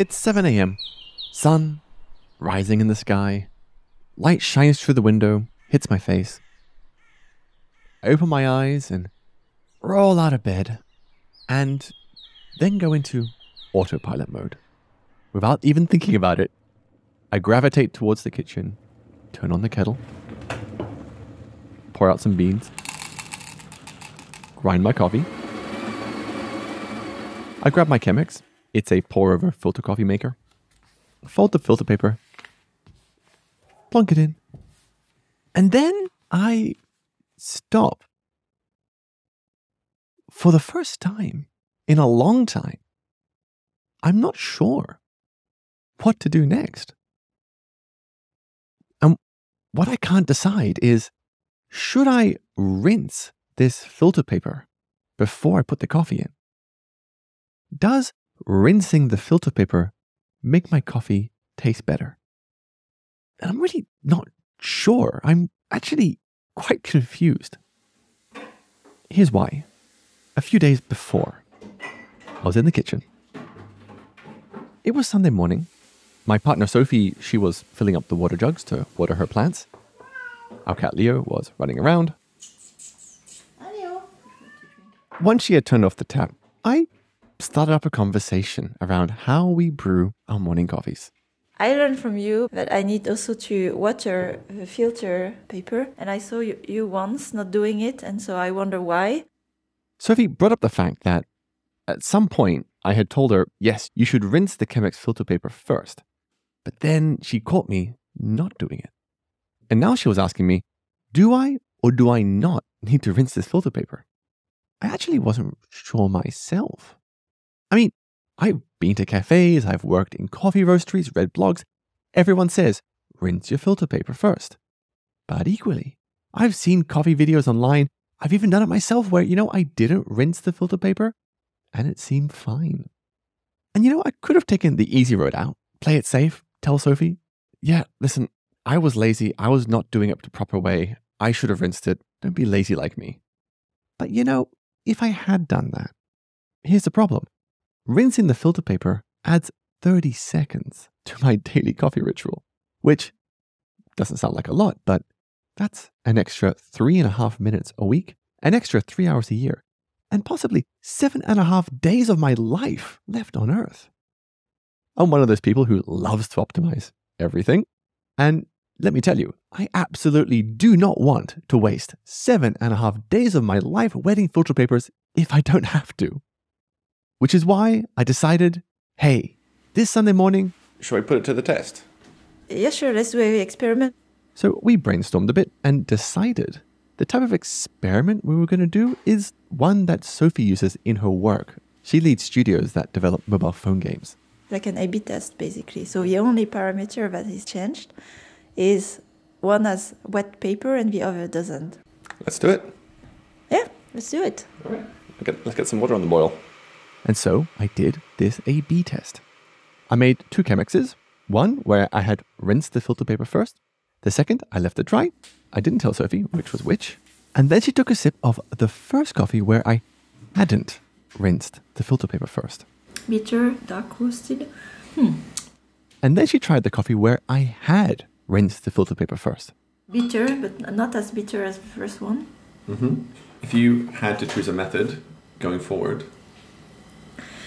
It's 7 a.m. Sun rising in the sky. Light shines through the window, hits my face. I open my eyes and roll out of bed and then go into autopilot mode. Without even thinking about it, I gravitate towards the kitchen, turn on the kettle, pour out some beans, grind my coffee. I grab my Chemex. It's a pour over filter coffee maker. Fold the filter paper, plunk it in, and then I stop. For the first time in a long time, I'm not sure what to do next. And what I can't decide is should I rinse this filter paper before I put the coffee in? Does rinsing the filter paper make my coffee taste better? And I'm really not sure. I'm actually quite confused. Here's why. A few days before, I was in the kitchen. It was Sunday morning. My partner Sophie, she was filling up the water jugs to water her plants. Our cat Leo was running around. Once she had turned off the tap, I started up a conversation around how we brew our morning coffees. I learned from you that I need also to water the filter paper, and I saw you, you once not doing it, and so I wonder why. Sophie brought up the fact that at some point I had told her, yes, you should rinse the Chemex filter paper first. But then she caught me not doing it. And now she was asking me, do I or do I not need to rinse this filter paper? I actually wasn't sure myself. I mean, I've been to cafes, I've worked in coffee roasteries, read blogs. Everyone says, rinse your filter paper first. But equally, I've seen coffee videos online. I've even done it myself where, you know, I didn't rinse the filter paper and it seemed fine. And you know, I could have taken the easy road out, play it safe, tell Sophie, yeah, listen, I was lazy. I was not doing it the proper way. I should have rinsed it. Don't be lazy like me. But you know, if I had done that, here's the problem rinsing the filter paper adds 30 seconds to my daily coffee ritual, which doesn't sound like a lot, but that's an extra three and a half minutes a week, an extra three hours a year, and possibly seven and a half days of my life left on Earth. I'm one of those people who loves to optimize everything. And let me tell you, I absolutely do not want to waste seven and a half days of my life wetting filter papers if I don't have to. Which is why I decided hey, this Sunday morning, Shall we put it to the test? Yeah, sure, let's do an experiment. So we brainstormed a bit and decided the type of experiment we were going to do is one that Sophie uses in her work. She leads studios that develop mobile phone games. Like an A B test, basically. So the only parameter that is changed is one has wet paper and the other doesn't. Let's do it. Yeah, let's do it. All right. Let's get, let's get some water on the boil. And so I did this A B test. I made two Chemexes. One where I had rinsed the filter paper first. The second, I left it dry. I didn't tell Sophie which was which. And then she took a sip of the first coffee where I hadn't rinsed the filter paper first. Bitter, dark roasted. Hmm. And then she tried the coffee where I had rinsed the filter paper first. Bitter, but not as bitter as the first one. Mm-hmm. If you had to choose a method going forward,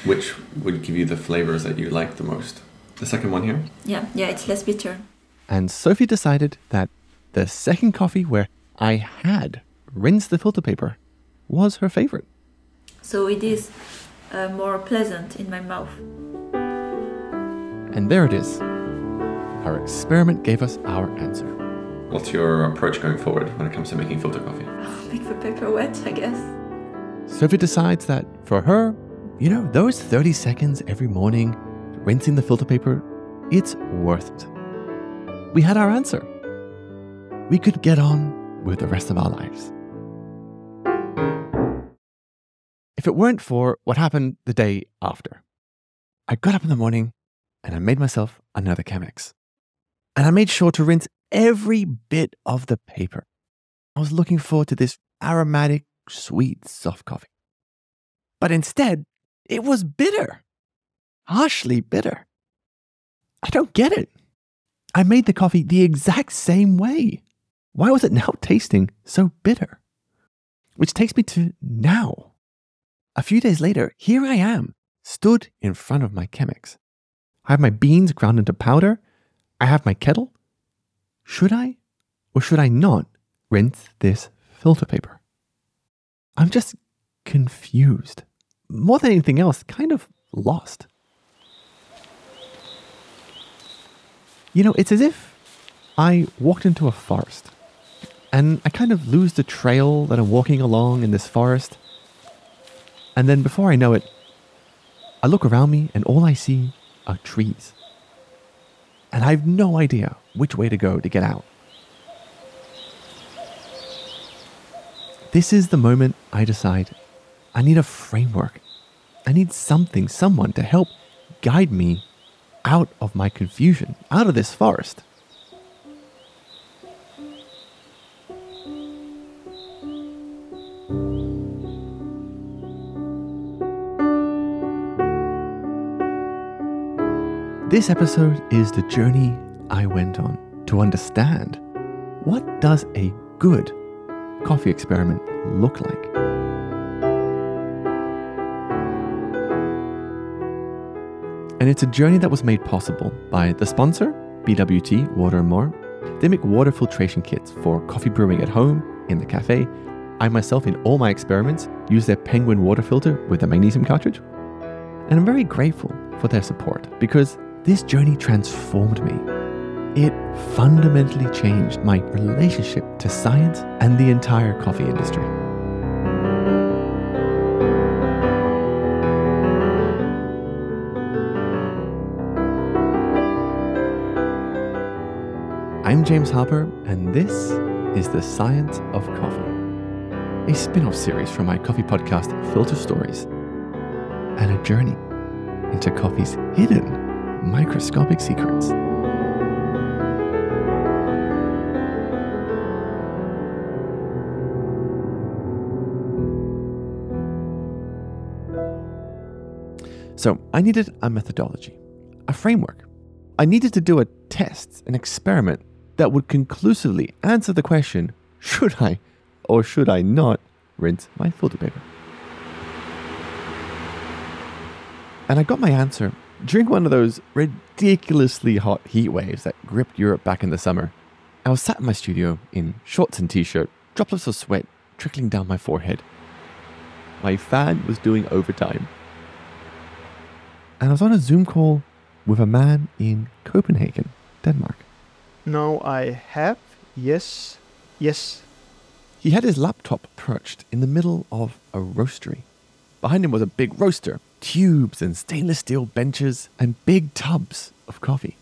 which would give you the flavors that you like the most? The second one here? Yeah, yeah, it's less bitter. And Sophie decided that the second coffee where I had rinsed the filter paper was her favorite. So it is uh, more pleasant in my mouth. And there it is. Our experiment gave us our answer. What's your approach going forward when it comes to making filter coffee? Make the paper wet, I guess. Sophie decides that for her, you know, those 30 seconds every morning rinsing the filter paper, it's worth it. We had our answer. We could get on with the rest of our lives. If it weren't for what happened the day after, I got up in the morning and I made myself another Chemex. And I made sure to rinse every bit of the paper. I was looking forward to this aromatic, sweet, soft coffee. But instead, it was bitter, harshly bitter. I don't get it. I made the coffee the exact same way. Why was it now tasting so bitter? Which takes me to now. A few days later, here I am, stood in front of my Chemex. I have my beans ground into powder. I have my kettle. Should I or should I not rinse this filter paper? I'm just confused. More than anything else, kind of lost. You know, it's as if I walked into a forest and I kind of lose the trail that I'm walking along in this forest. And then before I know it, I look around me and all I see are trees. And I have no idea which way to go to get out. This is the moment I decide I need a framework. I need something, someone to help guide me out of my confusion, out of this forest. This episode is the journey I went on to understand what does a good coffee experiment look like? And it's a journey that was made possible by the sponsor, BWT Water and More. They make water filtration kits for coffee brewing at home, in the cafe. I myself, in all my experiments, use their Penguin water filter with a magnesium cartridge. And I'm very grateful for their support because this journey transformed me. It fundamentally changed my relationship to science and the entire coffee industry. I'm James Harper, and this is The Science of Coffee, a spin off series from my coffee podcast, Filter Stories, and a journey into coffee's hidden microscopic secrets. So I needed a methodology, a framework. I needed to do a test, an experiment that would conclusively answer the question should I or should I not rinse my filter paper? And I got my answer during one of those ridiculously hot heat waves that gripped Europe back in the summer. I was sat in my studio in shorts and t shirt, droplets of sweat trickling down my forehead. My fan was doing overtime and I was on a Zoom call with a man in Copenhagen, Denmark. No, I have. Yes. Yes. He had his laptop perched in the middle of a roastery. Behind him was a big roaster, tubes and stainless steel benches, and big tubs of coffee.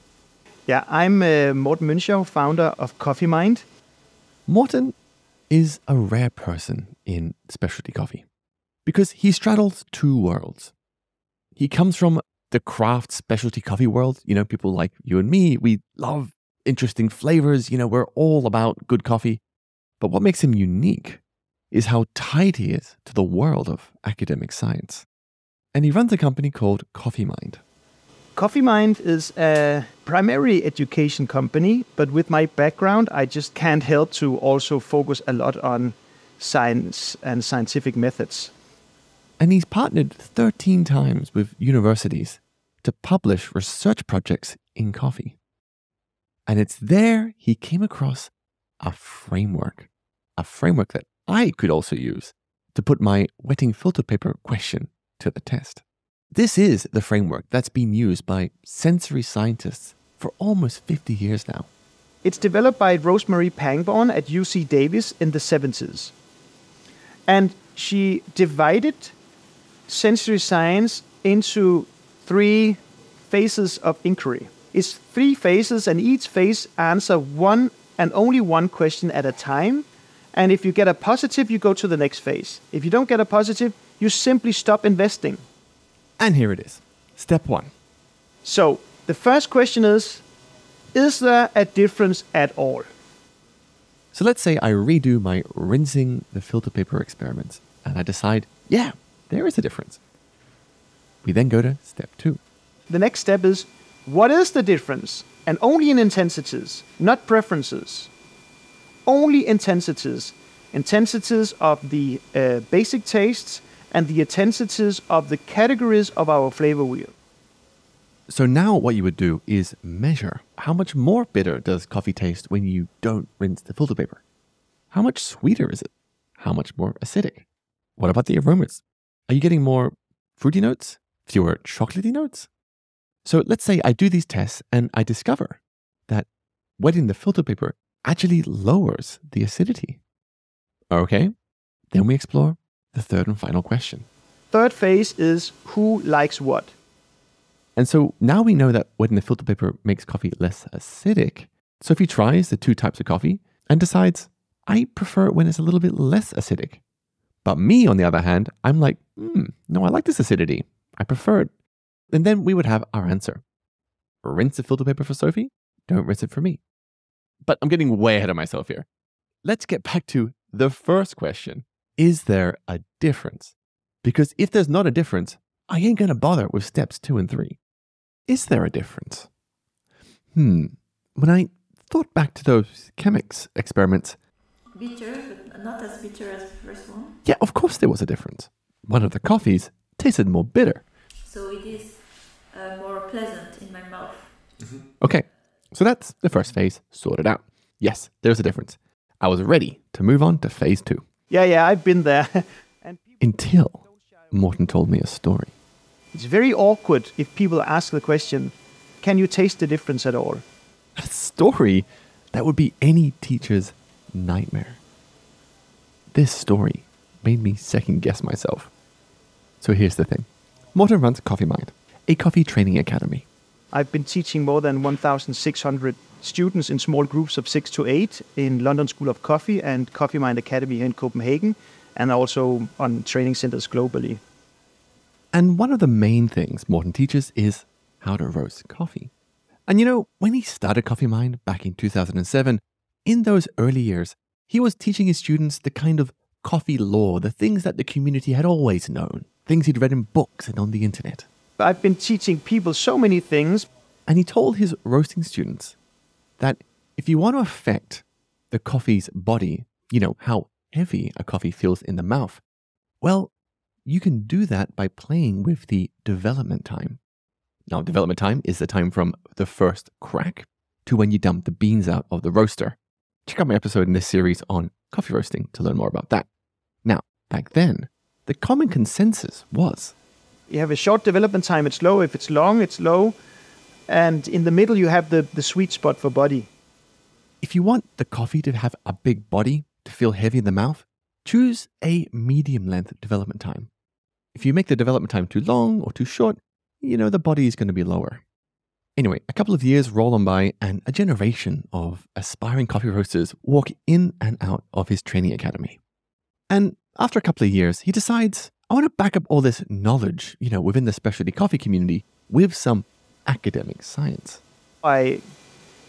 Yeah, I'm uh, Morten Münchow, founder of Coffee Mind. Morten is a rare person in specialty coffee because he straddles two worlds. He comes from the craft specialty coffee world. You know, people like you and me, we love interesting flavors. You know, we're all about good coffee. But what makes him unique is how tied he is to the world of academic science. And he runs a company called Coffee Mind. Coffee Mind is a primary education company, but with my background, I just can't help to also focus a lot on science and scientific methods. And he's partnered 13 times with universities to publish research projects in coffee. And it's there he came across a framework, a framework that I could also use to put my wetting filter paper question to the test. This is the framework that's been used by sensory scientists for almost 50 years now. It's developed by Rose Marie Pangborn at UC Davis in the 70s. And she divided sensory science into three phases of inquiry. It's three phases, and each phase answer one and only one question at a time. And if you get a positive, you go to the next phase. If you don't get a positive, you simply stop investing. And here it is. Step one. So the first question is Is there a difference at all? So let's say I redo my rinsing the filter paper experiments and I decide, yeah, there is a difference. We then go to step two. The next step is What is the difference? And only in intensities, not preferences. Only intensities. Intensities of the uh, basic tastes and the intensities of the categories of our flavor wheel. So now what you would do is measure how much more bitter does coffee taste when you don't rinse the filter paper? How much sweeter is it? How much more acidic? What about the aromas? Are you getting more fruity notes? Fewer chocolatey notes? So let's say I do these tests and I discover that wetting the filter paper actually lowers the acidity. Okay, then we explore the third and final question. Third phase is who likes what. And so now we know that wetting the filter paper makes coffee less acidic. Sophie tries the two types of coffee and decides, I prefer it when it's a little bit less acidic. But me, on the other hand, I'm like, hmm, no, I like this acidity. I prefer it. And then we would have our answer. Rinse the filter paper for Sophie, don't rinse it for me. But I'm getting way ahead of myself here. Let's get back to the first question Is there a difference? Because if there's not a difference, I ain't going to bother with steps two and three. Is there a difference? Hmm. When I thought back to those Chemex experiments, Bitter, but not as bitter as the first one. yeah, of course there was a difference. One of the coffees tasted more bitter. So it is pleasant in my mouth. Mm-hmm. Okay, so that's the first phase sorted out. Yes, there's a difference. I was ready to move on to phase two Yeah, yeah, I've been there. and people until Morten told me a story. It's very awkward if people ask the question, Can you taste the difference at all? A story that would be any teacher's nightmare. This story made me second guess myself. So here's the thing Morten runs Coffee Mind, a coffee training academy. I've been teaching more than 1,600 students in small groups of six to eight in London School of Coffee and Coffee Mind Academy here in Copenhagen, and also on training centers globally. And one of the main things Morten teaches is how to roast coffee. And you know, when he started Coffee Mind back in 2007, in those early years, he was teaching his students the kind of coffee lore, the things that the community had always known, things he'd read in books and on the internet. I've been teaching people so many things. And he told his roasting students that if you want to affect the coffee's body, you know, how heavy a coffee feels in the mouth, well, you can do that by playing with the development time. Now, development time is the time from the first crack to when you dump the beans out of the roaster. Check out my episode in this series on coffee roasting to learn more about that. Now, back then, the common consensus was You have a short development time, it's low. If it's long, it's low. And in the middle, you have the, the sweet spot for body. If you want the coffee to have a big body, to feel heavy in the mouth, choose a medium length development time. If you make the development time too long or too short, you know the body is going to be lower. Anyway, a couple of years roll on by, and a generation of aspiring coffee roasters walk in and out of his training academy. And after a couple of years, he decides, I want to back up all this knowledge, you know, within the specialty coffee community with some academic science. I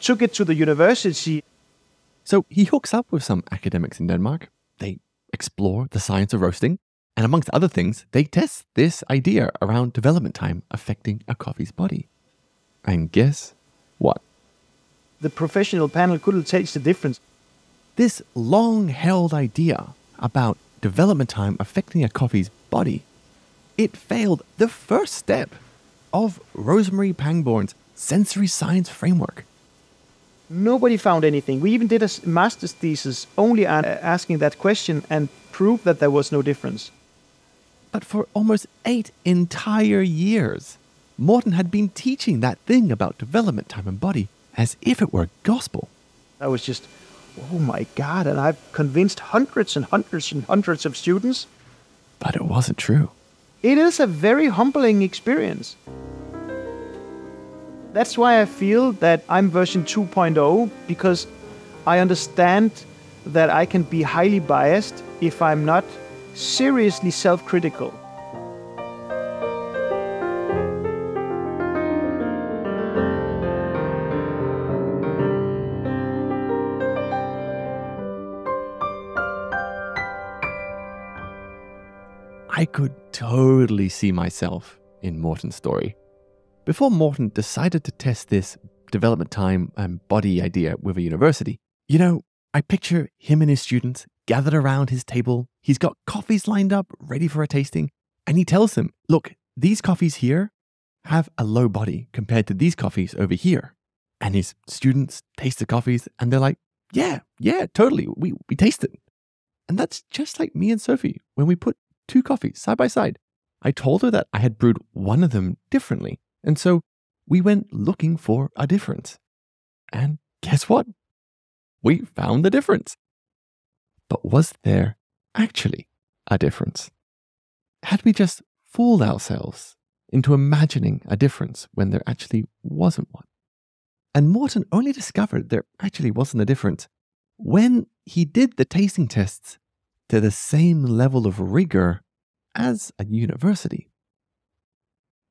took it to the university. So he hooks up with some academics in Denmark. They explore the science of roasting. And amongst other things, they test this idea around development time affecting a coffee's body. And guess what? The professional panel couldn't taste the difference. This long held idea about development time affecting a coffee's body, it failed the first step of Rose Marie Pangborn's sensory science framework. Nobody found anything. We even did a master's thesis only asking that question and proved that there was no difference. But for almost eight entire years, Morten had been teaching that thing about development time and body as if it were gospel. I was just, oh my God. And I've convinced hundreds and hundreds and hundreds of students. But it wasn't true. It is a very humbling experience. That's why I feel that I'm version 2.0 because I understand that I can be highly biased if I'm not seriously self critical. Could totally see myself in Morten's story. before Morten decided to test this development time and body idea with a university, you know, I picture him and his students gathered around his table. He's got coffees lined up, ready for a tasting, and he tells them, look, these coffees here have a low body compared to these coffees over here. And his students taste the coffees and they're like, yeah, yeah, totally. We, we taste it. And that's just like me and Sophie when we put two coffees side by side. I told her that I had brewed one of them differently. And so we went looking for a difference. And guess what? We found the difference. But was there actually a difference? Had we just fooled ourselves into imagining a difference when there actually wasn't one? And Morten only discovered there actually wasn't a difference when he did the tasting tests to the same level of rigor as a university.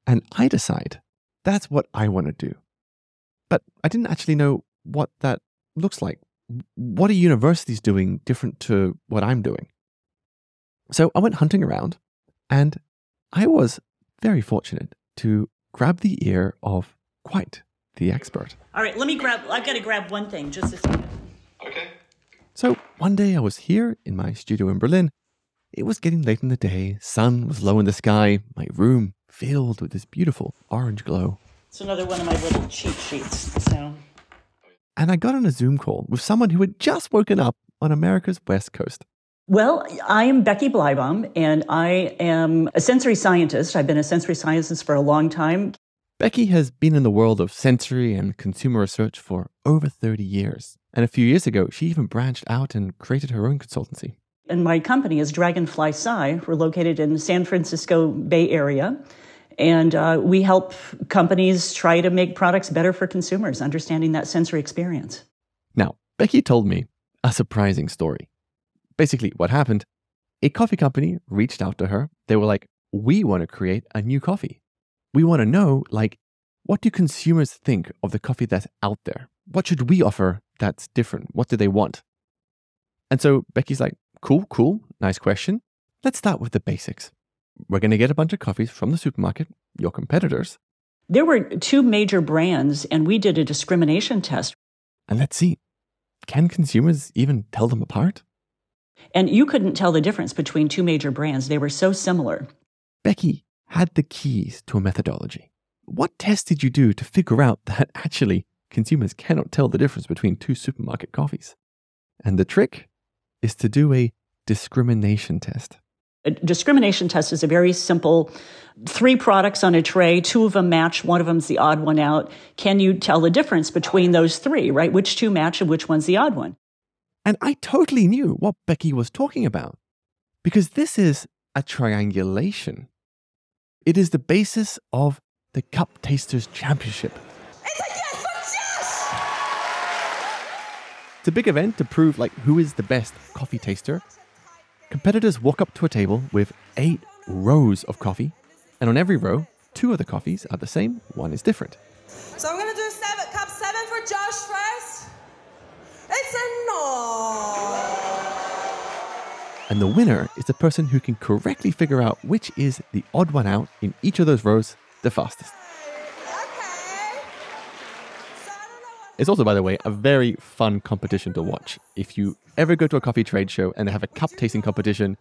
And I decide that's what I want to do. But I didn't actually know what that looks like. What are universities doing different to what I'm doing? So I went hunting around and I was very fortunate to grab the ear of quite the expert. All right, let me grab, I've got to grab one thing, just a second. Okay. So one day I was here in my studio in Berlin. It was getting late in the day, sun was low in the sky, my room filled with this beautiful orange glow. It's another one of my little cheat sheets. So, And I got on a Zoom call with someone who had just woken up on America's West Coast. well, I am Becky Bleibaum, and I am a sensory scientist. I've been a sensory scientist for a long time. Becky has been in the world of sensory and consumer research for over 30 years. And a few years ago, she even branched out and created her own consultancy. And my company is Dragonfly Sci. We're located in the San Francisco Bay Area. And uh, we help companies try to make products better for consumers, understanding that sensory experience. Now, Becky told me a surprising story. Basically, what happened, a coffee company reached out to her. They were like, We want to create a new coffee. We want to know, like, what do consumers think of the coffee that's out there? What should we offer that's different? What do they want? And so Becky's like, Cool, cool, nice question. Let's start with the basics. We're going to get a bunch of coffees from the supermarket, your competitors, There were two major brands, and we did a discrimination test. and let's see, can consumers even tell them apart? And you couldn't tell the difference between two major brands. They were so similar. Becky had the keys to a methodology. What test did you do to figure out that actually consumers cannot tell the difference between two supermarket coffees? And the trick is to do a discrimination test. A discrimination test is a very simple three products on a tray, two of them match, one of them's the odd one out. Can you tell the difference between those three, right? Which two match and which one's the odd one? And I totally knew what Becky was talking about because this is a triangulation. It is the basis of the Cup Tasters Championship. It's a big event to prove like who is the best coffee taster. Competitors walk up to a table with eight rows of coffee, and on every row, two of the coffees are the same, one is different. So I'm gonna do seven, cup seven for Josh first. It's a no. And the winner is the person who can correctly figure out which is the odd one out in each of those rows the fastest. Okay. So I don't know what. It's also, by the way, a very fun competition to watch. If you ever go to a coffee trade show and they have a cup tasting competition,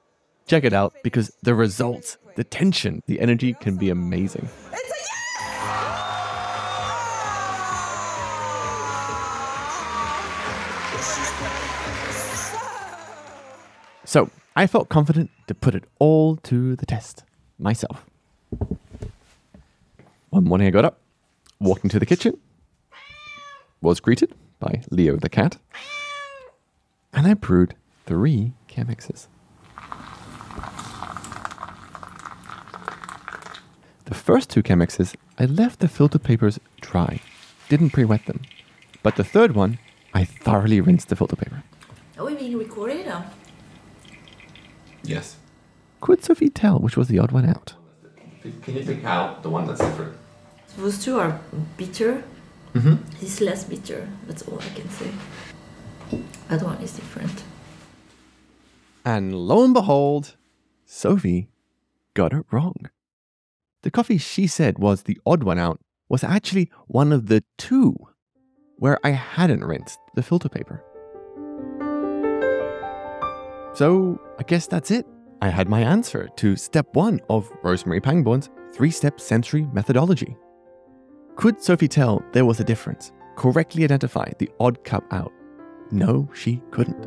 check it out because the results, the tension, the energy can be amazing. It's a yes. So I felt confident to put it all to the test myself. One morning I got up, walked into the kitchen, was greeted by Leo the cat, and I brewed three Chemexes. The first two Chemexes, I left the filtered papers dry, didn't pre wet them. But the third one, I thoroughly rinsed the filter paper. Are we being recorded? Or? Yes. Could Sophie tell which was the odd one out? Can you pick out the one that's different? Those two are bitter. Mm-hmm. He's less bitter. That's all I can say. That one is different. And lo and behold, Sophie got it wrong. The coffee she said was the odd one out was actually one of the two where I hadn't rinsed the filter paper. So I guess that's it. I had my answer to step one of Rose Marie Pangborn's three step sensory methodology. Could Sophie tell there was a difference? Correctly identify the odd cup out? No, she couldn't.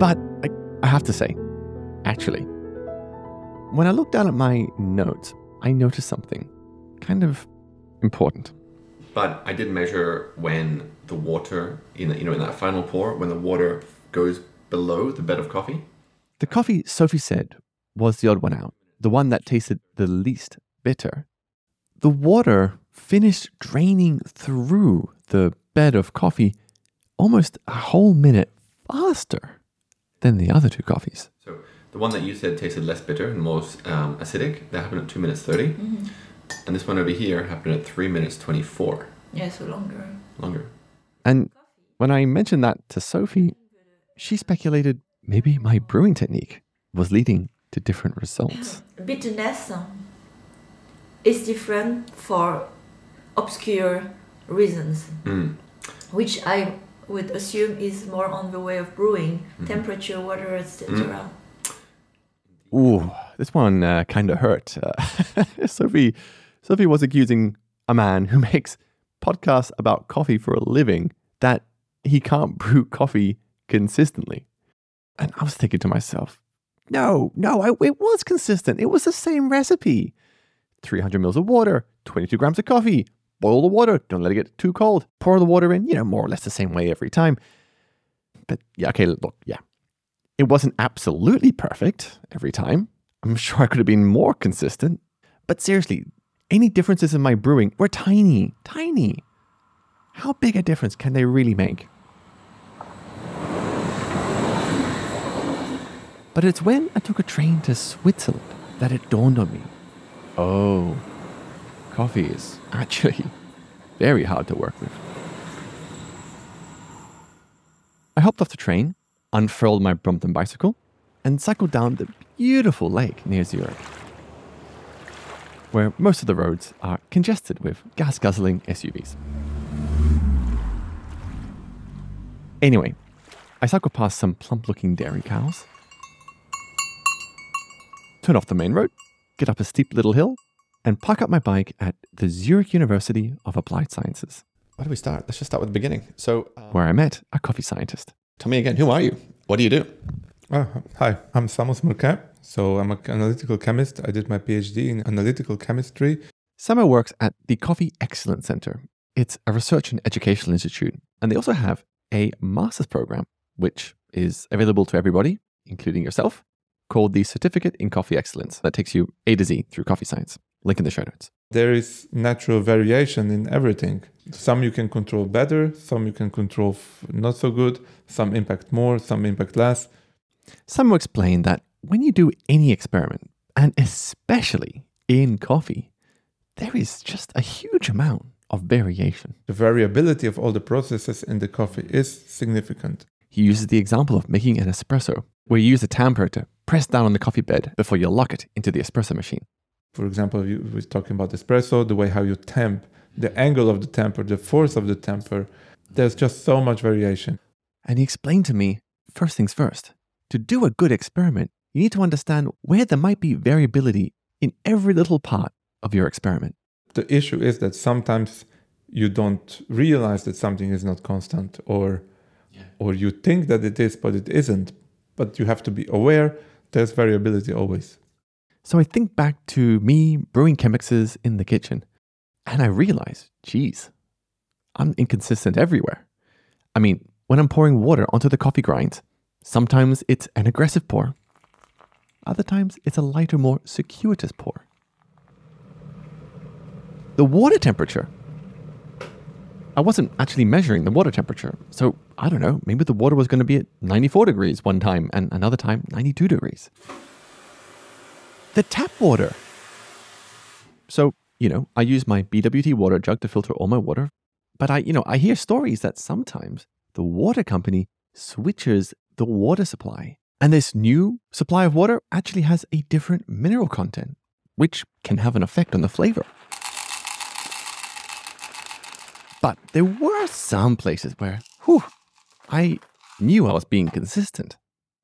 But I, I have to say, actually, when I looked down at my notes, I noticed something kind of important. But I did measure when the water in you know in that final pour, when the water goes below the bed of coffee. The coffee Sophie said was the odd one out, the one that tasted the least bitter. The water finished draining through the bed of coffee almost a whole minute faster than the other two coffees. So the one that you said tasted less bitter and more um, acidic, that happened at two minutes 30 and this one over here happened at three minutes twenty four. Yeah, so longer. Longer. And when I mentioned that to Sophie, she speculated maybe my brewing technique was leading to different results. Bitterness is different for obscure reasons, Mm. which I would assume is more on the way of brewing, temperature, water, etc. Ooh, this one uh, kind of hurt. Uh, Sophie, Sophie was accusing a man who makes podcasts about coffee for a living that he can't brew coffee consistently. And I was thinking to myself, no, no, I, it was consistent. It was the same recipe 300 mils of water, 22 grams of coffee. Boil the water, don't let it get too cold. Pour the water in, you know, more or less the same way every time. But yeah, okay, look, yeah. It wasn't absolutely perfect every time. I'm sure I could have been more consistent. But seriously, any differences in my brewing were tiny, tiny. How big a difference can they really make? But it's when I took a train to Switzerland that it dawned on me. Oh, coffee is actually very hard to work with. I hopped off the train, unfurled my Brompton bicycle, and cycled down the beautiful lake near Zurich, where most of the roads are congested with gas guzzling SUVs. Anyway, I cycled past some plump looking dairy cows, turn off the main road, get up a steep little hill, and park up my bike at the Zurich University of Applied Sciences, Where do we start? Let's just start with the beginning. So, uh, where I met a coffee scientist. tell me again, who are you? What do you do? Oh, hi, I'm Samo Smrke. So I'm an analytical chemist. I did my PhD in analytical chemistry. Samo works at the Coffee Excellence Center. It's a research and educational institute, and they also have a master's program, which is available to everybody, including yourself, called the Certificate in Coffee Excellence. That takes you A to Z through coffee science. Link in the show notes. There is natural variation in everything. Some you can control better, some you can control not so good, some impact more, some impact less. Samo explain that when you do any experiment, and especially in coffee, there is just a huge amount of variation. The variability of all the processes in the coffee is significant. He uses the example of making an espresso, where you use a tamper to press down on the coffee bed before you lock it into the espresso machine. For example, you we're talking about espresso, the way how you temp, the angle of the temper, the force of the temper. There's just so much variation. And he explained to me first things first, to do a good experiment, you need to understand where there might be variability in every little part of your experiment. The issue is that sometimes you don't realize that something is not constant or or you think that it is but it isn't. But you have to be aware there's variability always. So I think back to me brewing Chemexes in the kitchen, and I realize, geez, I'm inconsistent everywhere. I mean, when I'm pouring water onto the coffee grinds, sometimes it's an aggressive pour, other times it's a lighter, more circuitous pour. The water temperature. I wasn't actually measuring the water temperature, so I don't know, maybe the water was going to be at 94 degrees one time and another time 92 degrees the tap water. So, you know, I use my BWT water jug to filter all my water, but I, you know, I hear stories that sometimes the water company switches the water supply. And this new supply of water actually has a different mineral content which can have an effect on the flavor. But there were some places where, whew, I knew I was being consistent.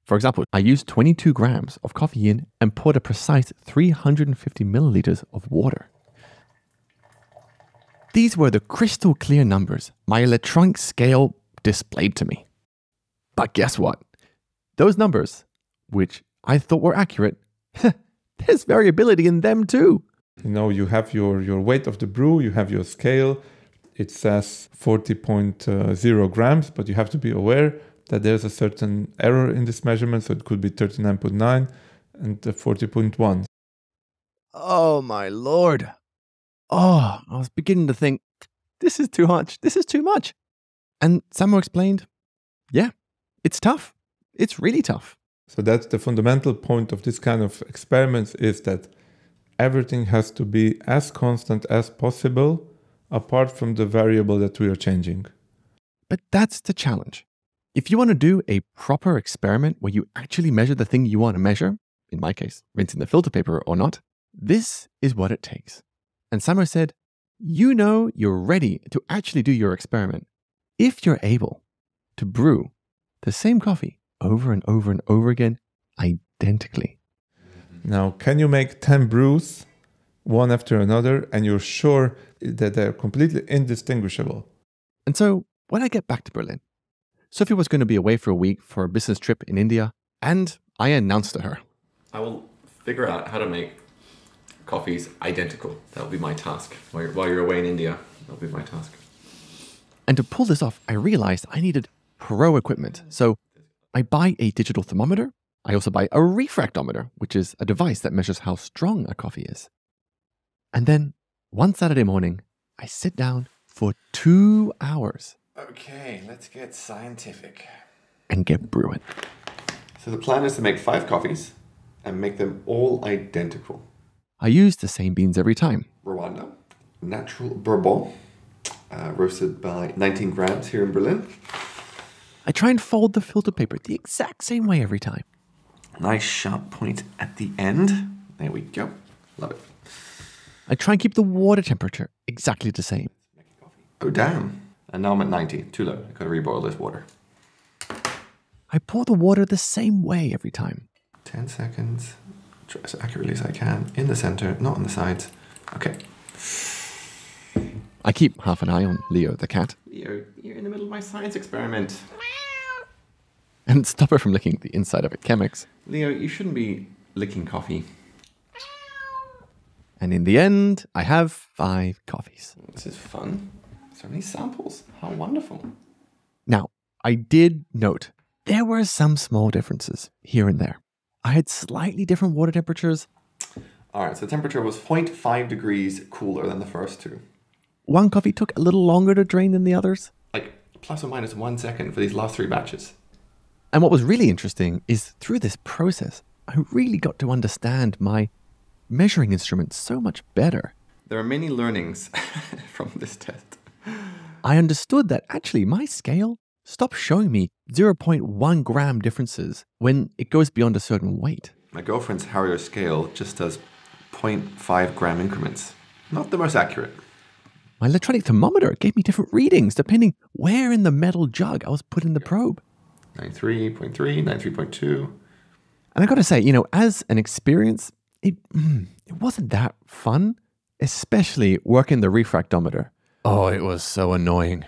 For example, I used 22 grams of coffee in and poured a precise 350 milliliters of water. These were the crystal clear numbers my electronic scale displayed to me. But guess what? Those numbers, which I thought were accurate, there's variability in them too. You know, you have your, your weight of the brew, you have your scale. It says 40.0 uh, grams, but you have to be aware that there's a certain error in this measurement. So it could be 39.9 and uh, 40.1. Oh my lord. Oh, I was beginning to think, this is too much. This is too much. And Samuel explained, yeah, it's tough. It's really tough. So that's the fundamental point of this kind of experiments is that everything has to be as constant as possible apart from the variable that we are changing. But that's the challenge. If you want to do a proper experiment where you actually measure the thing you want to measure, in my case, rinsing the filter paper or not, this is what it takes. And Samo said, You know you're ready to actually do your experiment if you're able to brew the same coffee over and over and over again identically. Now, can you make 10 brews one after another and you're sure that they're completely indistinguishable? And so when I get back to Berlin, Sophie was going to be away for a week for a business trip in India, and I announced to her I will figure out how to make coffees identical. That'll be my task. While you're, while you're away in India, that'll be my task. And to pull this off, I realized I needed pro equipment. So I buy a digital thermometer. I also buy a refractometer, which is a device that measures how strong a coffee is. And then one Saturday morning, I sit down for two hours Okay, let's get scientific. and get brewing. So the plan is to make five coffees and make them all identical. I use the same beans every time. Rwanda, natural bourbon, uh, roasted by 19 grams here in Berlin. I try and fold the filter paper the exact same way every time. Nice sharp point at the end. There we go. Love it. I try and keep the water temperature exactly the same. Oh, damn. And now I'm at 90. Too low. I gotta reboil this water. I pour the water the same way every time. 10 seconds. Try as accurately as I can. In the center, not on the sides. Okay. I keep half an eye on Leo the cat Leo, you're in the middle of my science experiment. and stop her from licking the inside of a Chemex. Leo, you shouldn't be licking coffee. And in the end, I have five coffees. This is fun. So many samples. How wonderful. Now, I did note there were some small differences here and there. I had slightly different water temperatures. All right, so the temperature was 0.5 degrees cooler than the first two. One coffee took a little longer to drain than the others. Like plus or minus one second for these last three batches. And what was really interesting is through this process, I really got to understand my measuring instrument so much better. There are many learnings from this test. I understood that actually my scale stopped showing me 0.1 gram differences when it goes beyond a certain weight. My girlfriend's Hario scale just does 0.5 gram increments. Not the most accurate. My electronic thermometer gave me different readings depending where in the metal jug I was putting the probe. 93.3, 93.2. And I got to say, you know, as an experience, it, mm, it wasn't that fun, especially working the refractometer. Oh, it was so annoying.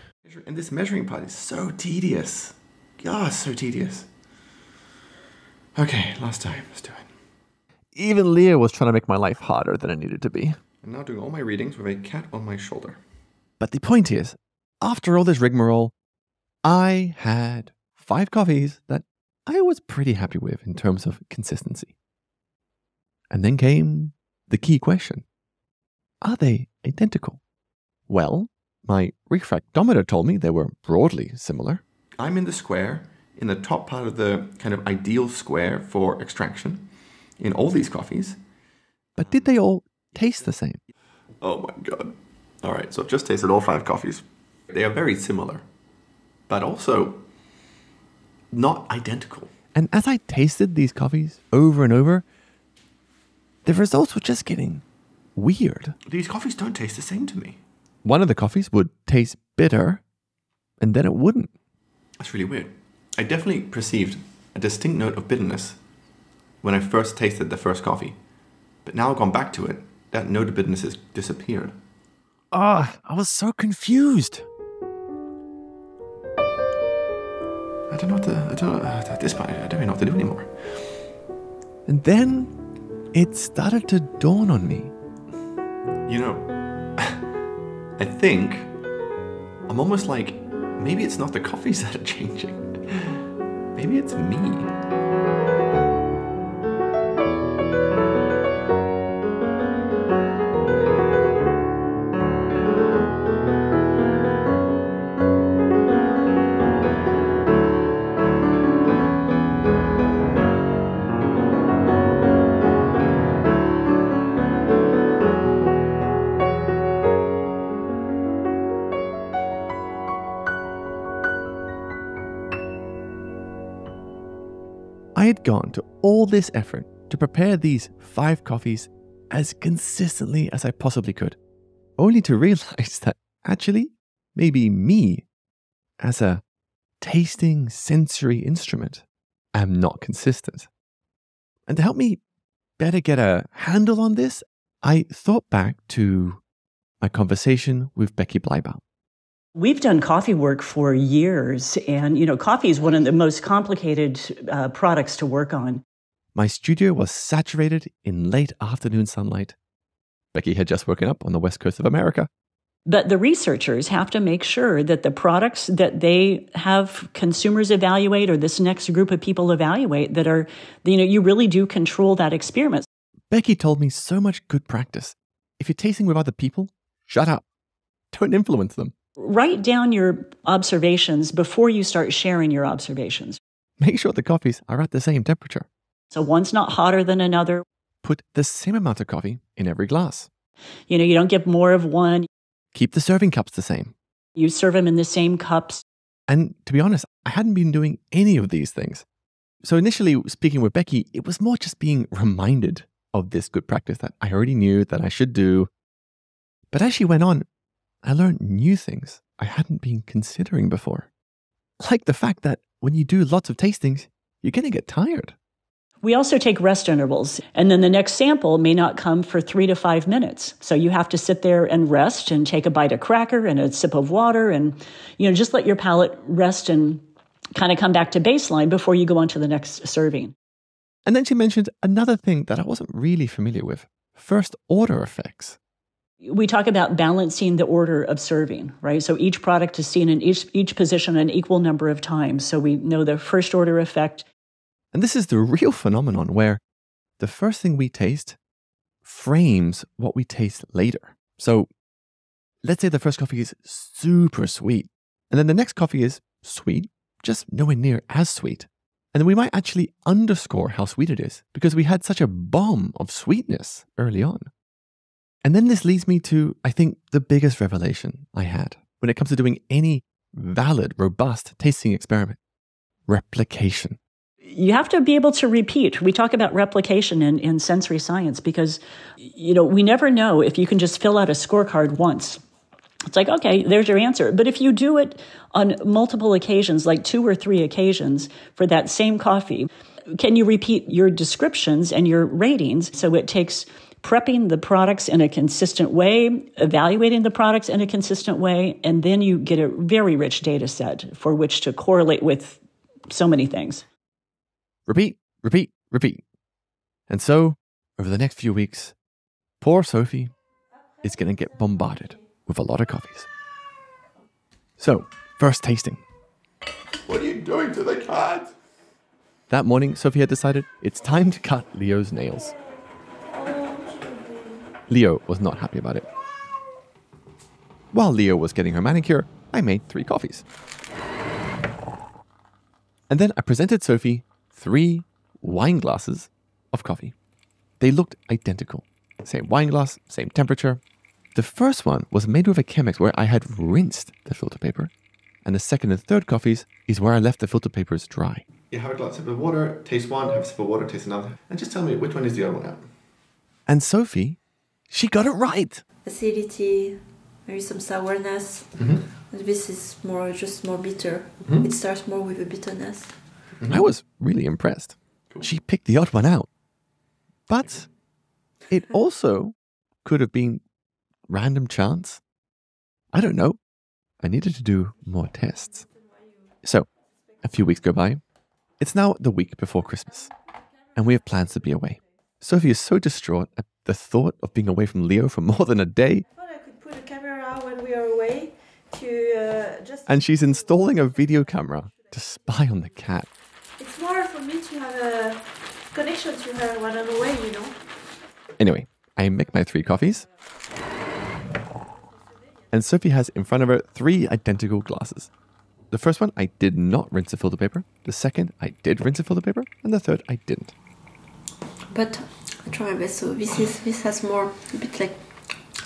And this measuring part is so tedious. God, so tedious. Okay, last time. Let's do it. Even Leo was trying to make my life harder than it needed to be. I'm now doing all my readings with a cat on my shoulder. But the point is, after all this rigmarole, I had five coffees that I was pretty happy with in terms of consistency. And then came the key question Are they identical? Well, my refractometer told me they were broadly similar. I'm in the square, in the top part of the kind of ideal square for extraction in all these coffees. But did they all taste the same? Oh my god. All right, so I've just tasted all five coffees. They are very similar, but also not identical. And as I tasted these coffees over and over, the results were just getting weird. These coffees don't taste the same to me. One of the coffees would taste bitter, and then it wouldn't. That's really weird. I definitely perceived a distinct note of bitterness when I first tasted the first coffee. But now I've gone back to it, that note of bitterness has disappeared. Ah, I was so confused. I don't know what to, I don't know, at this point, I don't even know what to do anymore. And then it started to dawn on me. You know, I think I'm almost like maybe it's not the coffees that are changing. Maybe it's me. This effort to prepare these five coffees as consistently as I possibly could, only to realize that actually, maybe me, as a tasting sensory instrument, am not consistent. And to help me better get a handle on this, I thought back to my conversation with Becky Bleibaum. We've done coffee work for years, and you know, coffee is one of the most complicated uh, products to work on. My studio was saturated in late afternoon sunlight. Becky had just woken up on the west coast of America. But the researchers have to make sure that the products that they have consumers evaluate or this next group of people evaluate that are, you know, you really do control that experiment. Becky told me so much good practice. If you're tasting with other people, shut up. Don't influence them. Write down your observations before you start sharing your observations. Make sure the coffees are at the same temperature. So one's not hotter than another. Put the same amount of coffee in every glass. You know, you don't give more of one. Keep the serving cups the same. You serve them in the same cups. And to be honest, I hadn't been doing any of these things. So initially, speaking with Becky, it was more just being reminded of this good practice that I already knew that I should do. But as she went on, I learned new things I hadn't been considering before. Like the fact that when you do lots of tastings, you're going to get tired. We also take rest intervals, and then the next sample may not come for three to five minutes. So you have to sit there and rest and take a bite of cracker and a sip of water and, you know, just let your palate rest and kind of come back to baseline before you go on to the next serving. And then she mentioned another thing that I wasn't really familiar with first order effects. We talk about balancing the order of serving, right? So each product is seen in each, each position an equal number of times. So we know the first order effect. And this is the real phenomenon where the first thing we taste frames what we taste later. So let's say the first coffee is super sweet, and then the next coffee is sweet, just nowhere near as sweet. And then we might actually underscore how sweet it is because we had such a bomb of sweetness early on. And then this leads me to, I think, the biggest revelation I had when it comes to doing any valid, robust tasting experiment replication. You have to be able to repeat. We talk about replication in, in sensory science because, you know, we never know if you can just fill out a scorecard once. It's like, okay, there's your answer. But if you do it on multiple occasions, like two or three occasions for that same coffee, can you repeat your descriptions and your ratings? So it takes prepping the products in a consistent way, evaluating the products in a consistent way, and then you get a very rich data set for which to correlate with so many things. Repeat, repeat, repeat. And so, over the next few weeks, poor Sophie is going to get bombarded with a lot of coffees. So, first tasting. What are you doing to the cat? That morning, Sophie had decided it's time to cut Leo's nails. Leo was not happy about it. While Leo was getting her manicure, I made three coffees. And then I presented Sophie three wine glasses of coffee. They looked identical. Same wine glass, same temperature. The first one was made with a Chemex where I had rinsed the filter paper. And the second and third coffees is where I left the filter papers dry. You have a glass of water, taste one, have a sip of water, taste another, and just tell me which one is the other one out. And Sophie, she got it right. Acidity, maybe some sourness. Mm-hmm. And this is more just more bitter. It starts more with a bitterness. I was really impressed. She picked the odd one out. But it also could have been random chance. I don't know. I needed to do more tests. So, a few weeks go by. It's now the week before Christmas, and we have plans to be away. Sophie is so distraught at the thought of being away from Leo for more than a day, I thought I could put a camera when we are away to uh, just. and she's installing a video camera to spy on the cat. It's more for me to have a connection to her when I'm away, you know. Anyway, I make my three coffees. And Sophie has in front of her three identical glasses. The first one, I did not rinse the filter paper. The second, I did rinse the filter paper. And the third, I didn't. But I try my best. So this is this has more a bit like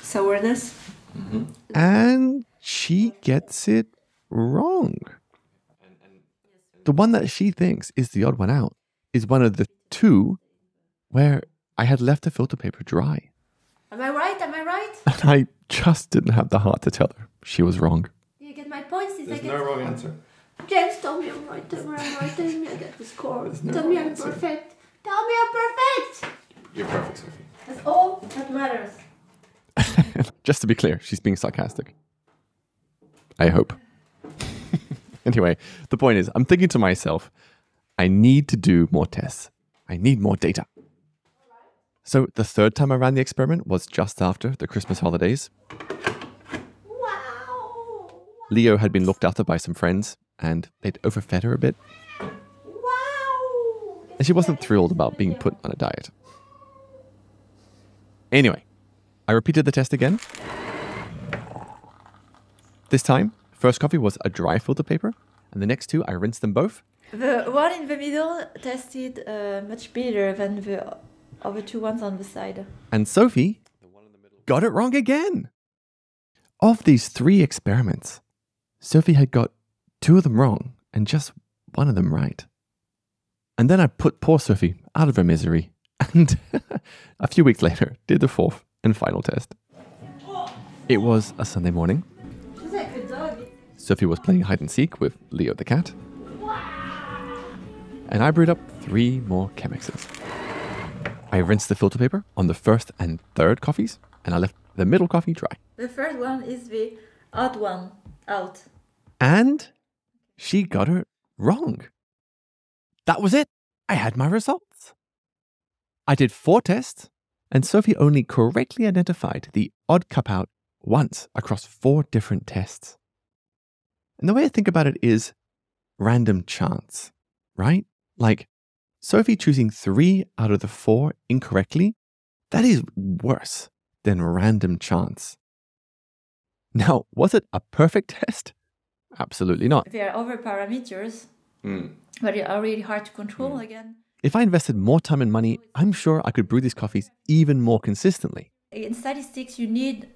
sourness. Mm-hmm. And she gets it wrong. The one that she thinks is the odd one out is one of the two where I had left the filter paper dry. Am I right? Am I right? And I just didn't have the heart to tell her she was wrong. You get my points. Is I There's get no wrong answer. James, tell me I'm right. Tell me I'm right. Tell me I get the score. There's no tell me I'm answer. perfect. Tell me I'm perfect. You're perfect, Sophie. That's all that matters. Just to be clear, she's being sarcastic. I hope. anyway, the point is, I'm thinking to myself, I need to do more tests. I need more data. So the third time I ran the experiment was just after the Christmas holidays. Wow. Leo had been looked after by some friends and they'd overfed her a bit, Wow. and she wasn't thrilled about being put on a diet. Anyway, I repeated the test again. This time, first coffee was a dry filter paper, and the next two I rinsed them both. The one in the middle tasted uh, much better than the other two ones on the side. And Sophie got it wrong again. Of these three experiments, Sophie had got two of them wrong and just one of them right. And then I put poor Sophie out of her misery and a few weeks later did the fourth and final test. It was a Sunday morning. She's like a dog. Sophie was playing hide and seek with Leo the cat. And I brewed up three more Chemexes. I rinsed the filter paper on the first and third coffees, and I left the middle coffee dry. The first one is the odd one out. And she got it wrong. That was it. I had my results. I did four tests, and Sophie only correctly identified the odd cup out once across four different tests. And the way I think about it is random chance, right? Like Sophie choosing three out of the four incorrectly, that is worse than random chance. Now, was it a perfect test? Absolutely not. There are other parameters, hmm. but they are really hard to control hmm. again. If I invested more time and money, I'm sure I could brew these coffees even more consistently. In statistics, you need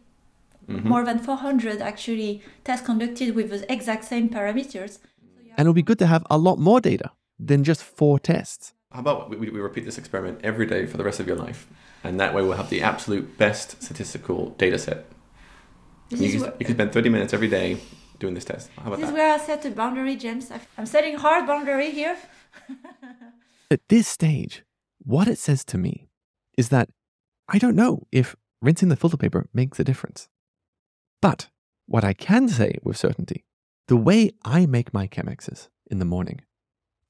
mm-hmm. more than 400 actually tests conducted with the exact same parameters. And it would be good to have a lot more data than just four tests. How about we, we repeat this experiment every day for the rest of your life? And that way we'll have the absolute best statistical data set. You is, can, where, you can spend 30 minutes every day doing this test. How about this is that? where I set a boundary, James. I- I'm setting hard boundary here. At this stage, what it says to me is that I don't know if rinsing the filter paper makes a difference. But what I can say with certainty, the way I make my Chemexes in the morning,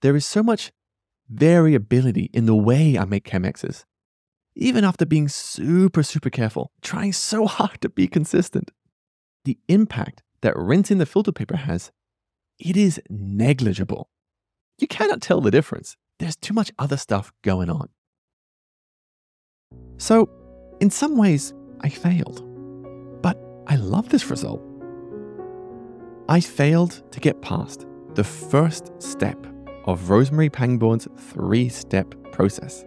there is so much variability in the way I make Chemexes. Even after being super, super careful, trying so hard to be consistent, the impact that rinsing the filter paper has, it is negligible. You cannot tell the difference. There's too much other stuff going on. So, in some ways, I failed. But I love this result. I failed to get past the first step of Rose Marie Pangborn's three step process.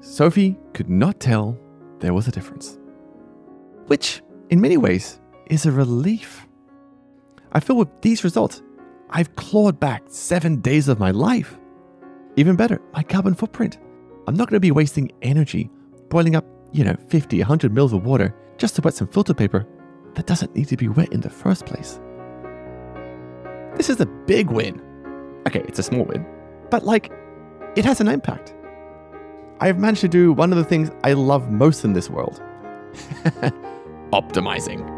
Sophie could not tell there was a difference. Which, in many ways, is a relief. I feel with these results, I've clawed back seven days of my life. Even better, my carbon footprint. I'm not going to be wasting energy boiling up you know, 50, 100 mils of water just to wet some filter paper that doesn't need to be wet in the first place. This is a big win. Okay, it's a small win, but like, it has an impact. I've managed to do one of the things I love most in this world optimizing.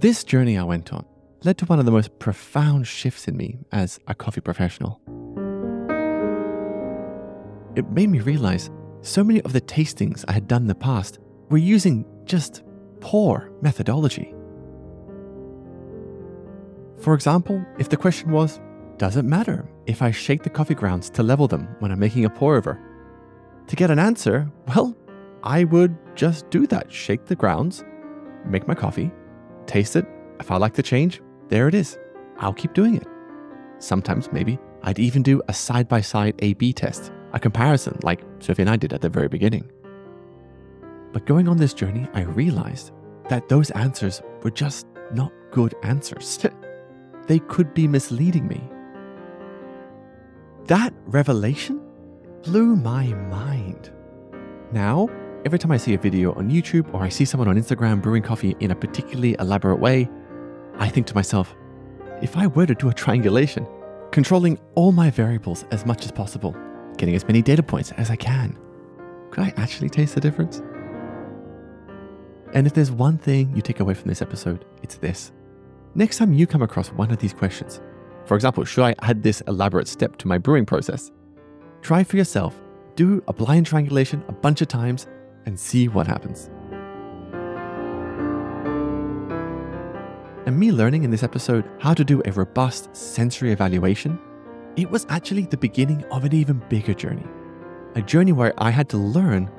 This journey I went on led to one of the most profound shifts in me as a coffee professional. It made me realize so many of the tastings I had done in the past were using just poor methodology. For example, if the question was, does it matter if I shake the coffee grounds to level them when I'm making a pour over? To get an answer, well, I would just do that shake the grounds, make my coffee, taste it. If I like the change, there it is. I'll keep doing it. Sometimes, maybe, I'd even do a side by side A B test, a comparison like Sophie and I did at the very beginning. But going on this journey, I realized that those answers were just not good answers. they could be misleading me. That revelation blew my mind. Now, Every time I see a video on YouTube or I see someone on Instagram brewing coffee in a particularly elaborate way, I think to myself, if I were to do a triangulation, controlling all my variables as much as possible, getting as many data points as I can, could I actually taste the difference? And if there's one thing you take away from this episode, it's this. Next time you come across one of these questions, for example, should I add this elaborate step to my brewing process? Try for yourself, do a blind triangulation a bunch of times, and see what happens. And me learning in this episode how to do a robust sensory evaluation, it was actually the beginning of an even bigger journey. A journey where I had to learn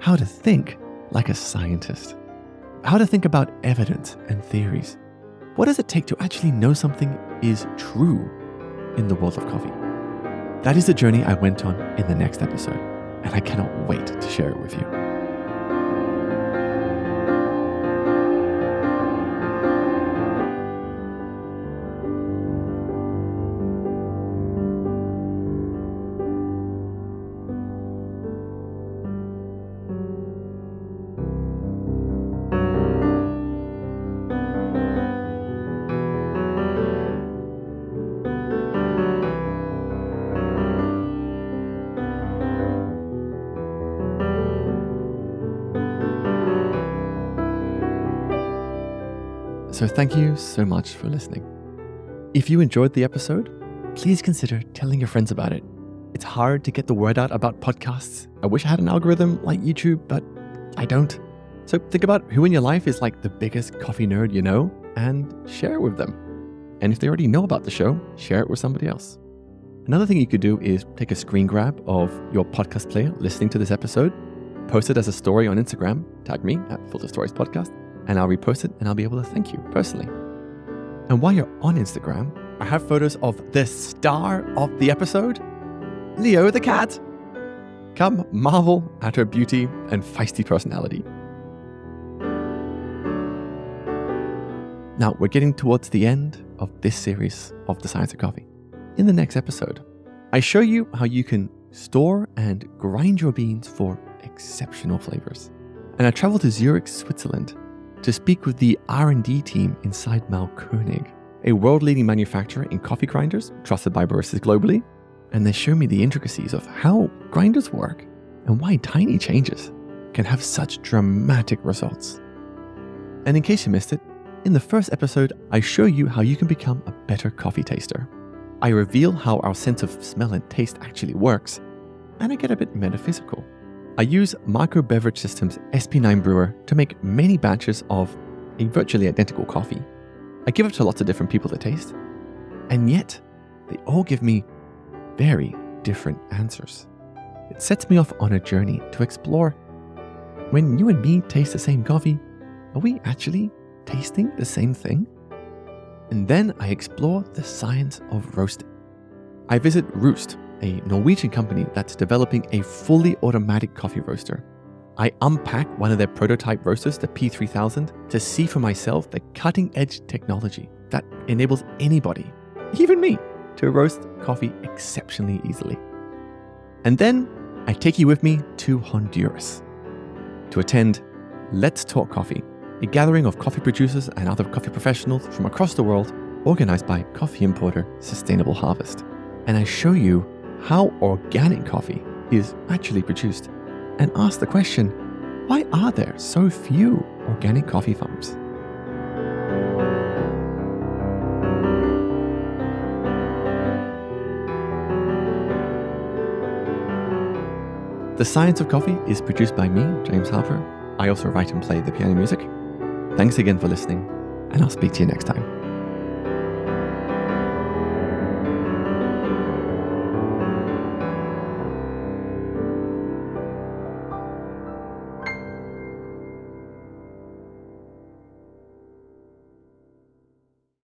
how to think like a scientist, how to think about evidence and theories. What does it take to actually know something is true in the world of coffee? That is the journey I went on in the next episode, and I cannot wait to share it with you. So, thank you so much for listening. If you enjoyed the episode, please consider telling your friends about it. It's hard to get the word out about podcasts. I wish I had an algorithm like YouTube, but I don't. So, think about who in your life is like the biggest coffee nerd you know and share it with them. And if they already know about the show, share it with somebody else. Another thing you could do is take a screen grab of your podcast player listening to this episode, post it as a story on Instagram, tag me at Filter Stories Podcast, and I'll repost it and I'll be able to thank you personally. And while you're on Instagram, I have photos of the star of the episode, Leo the cat. Come marvel at her beauty and feisty personality. Now, we're getting towards the end of this series of The Science of Coffee. In the next episode, I show you how you can store and grind your beans for exceptional flavors. And I travel to Zurich, Switzerland to speak with the R&D team inside Mahlkönig, a world-leading manufacturer in coffee grinders trusted by baristas globally, and they show me the intricacies of how grinders work and why tiny changes can have such dramatic results. And in case you missed it, in the first episode, I show you how you can become a better coffee taster. I reveal how our sense of smell and taste actually works, and I get a bit metaphysical. I use Marco Beverage Systems SP9 brewer to make many batches of a virtually identical coffee. I give it to lots of different people to taste, and yet they all give me very different answers. It sets me off on a journey to explore when you and me taste the same coffee, are we actually tasting the same thing? And then I explore the science of roasting. I visit Roest, a Norwegian company that's developing a fully automatic coffee roaster. I unpack one of their prototype roasters, the P3000, to see for myself the cutting edge technology that enables anybody, even me, to roast coffee exceptionally easily. And then I take you with me to Honduras to attend Let's Talk Coffee, a gathering of coffee producers and other coffee professionals from across the world organized by coffee importer Sustainable Harvest. And I show you how organic coffee is actually produced and ask the question why are there so few organic coffee farms? The Science of Coffee is produced by me, James Harper. I also write and play the piano music. Thanks again for listening, and I'll speak to you next time.